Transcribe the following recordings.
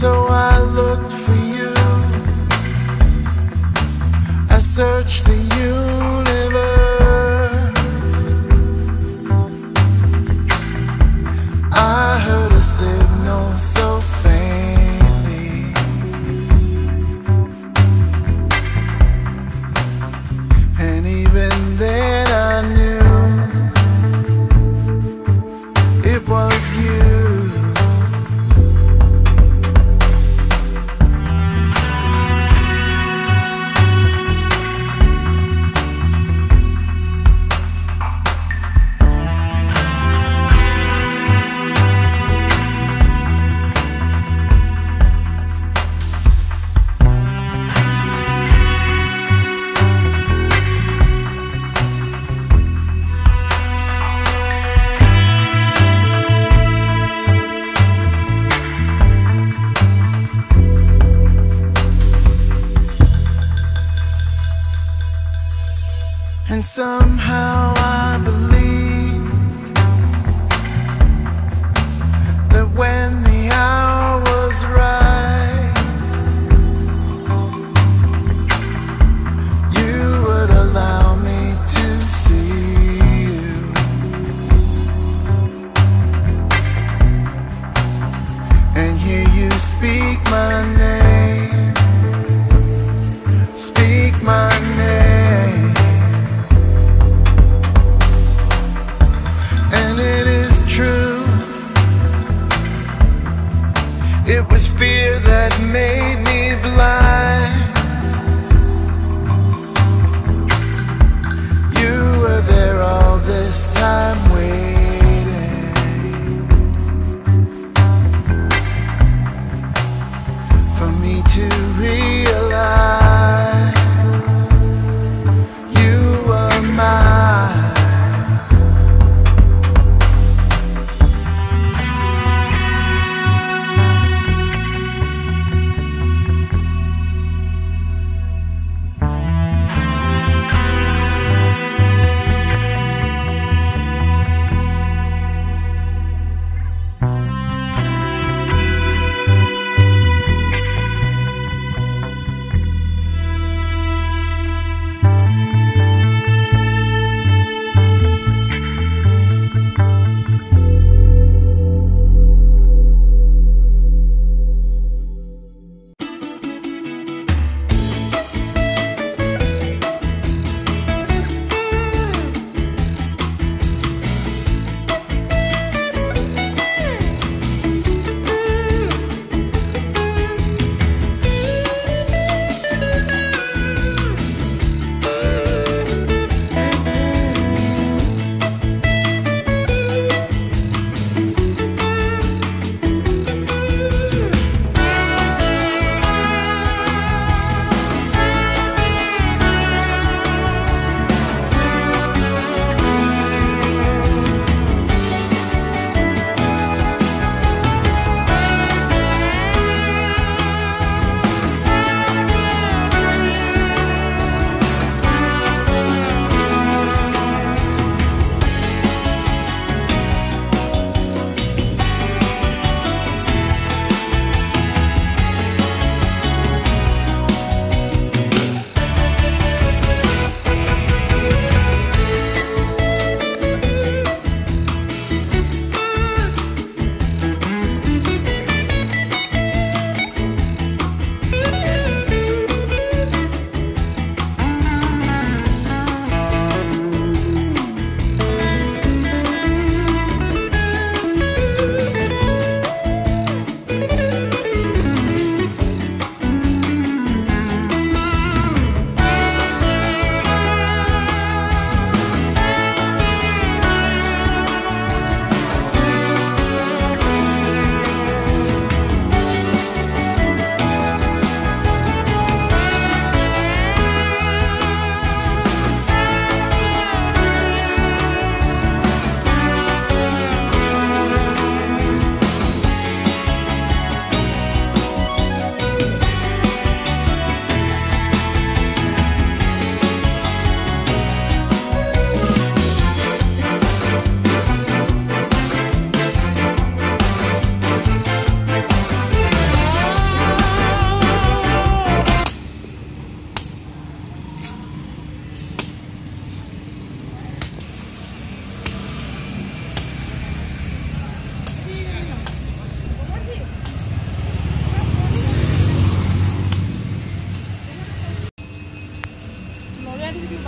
so I looked for somehow I for me to realize.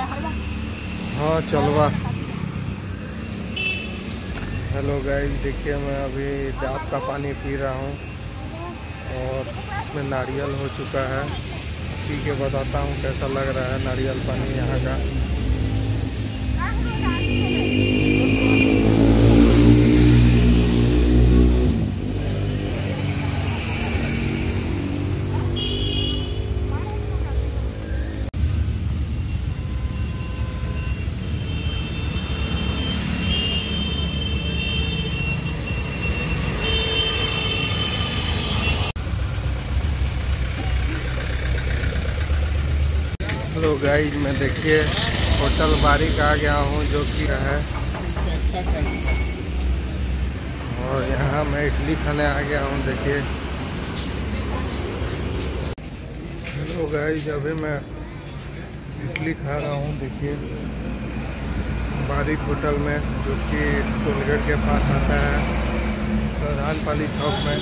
गाँव चलवा। Hello guys देखिए मैं अभी डाब का पानी पी रहा हूँ और इसमें नारियल हो चुका है। पी के बताता हूँ कैसा लग रहा है नारियल पानी यहाँ का। हेलो गाइस मैं देखिए, होटल बारिक आ गया हूँ, जो कि है। और यहाँ मैं इडली खाने आ गया हूँ, देखिए। हेलो गाइस अभी मैं इडली खा रहा हूँ, देखिए। बारिक होटल में, जो कि टोलगेट के पास आता है प्रधान पाली चौक में।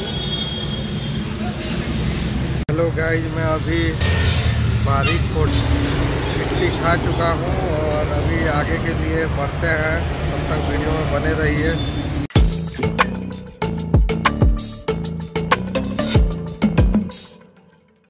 हेलो गाइस मैं अभी बारीक को इडली खा चुका हूँ और अभी आगे के लिए बढ़ते हैं। तब तक वीडियो में बने रहिए।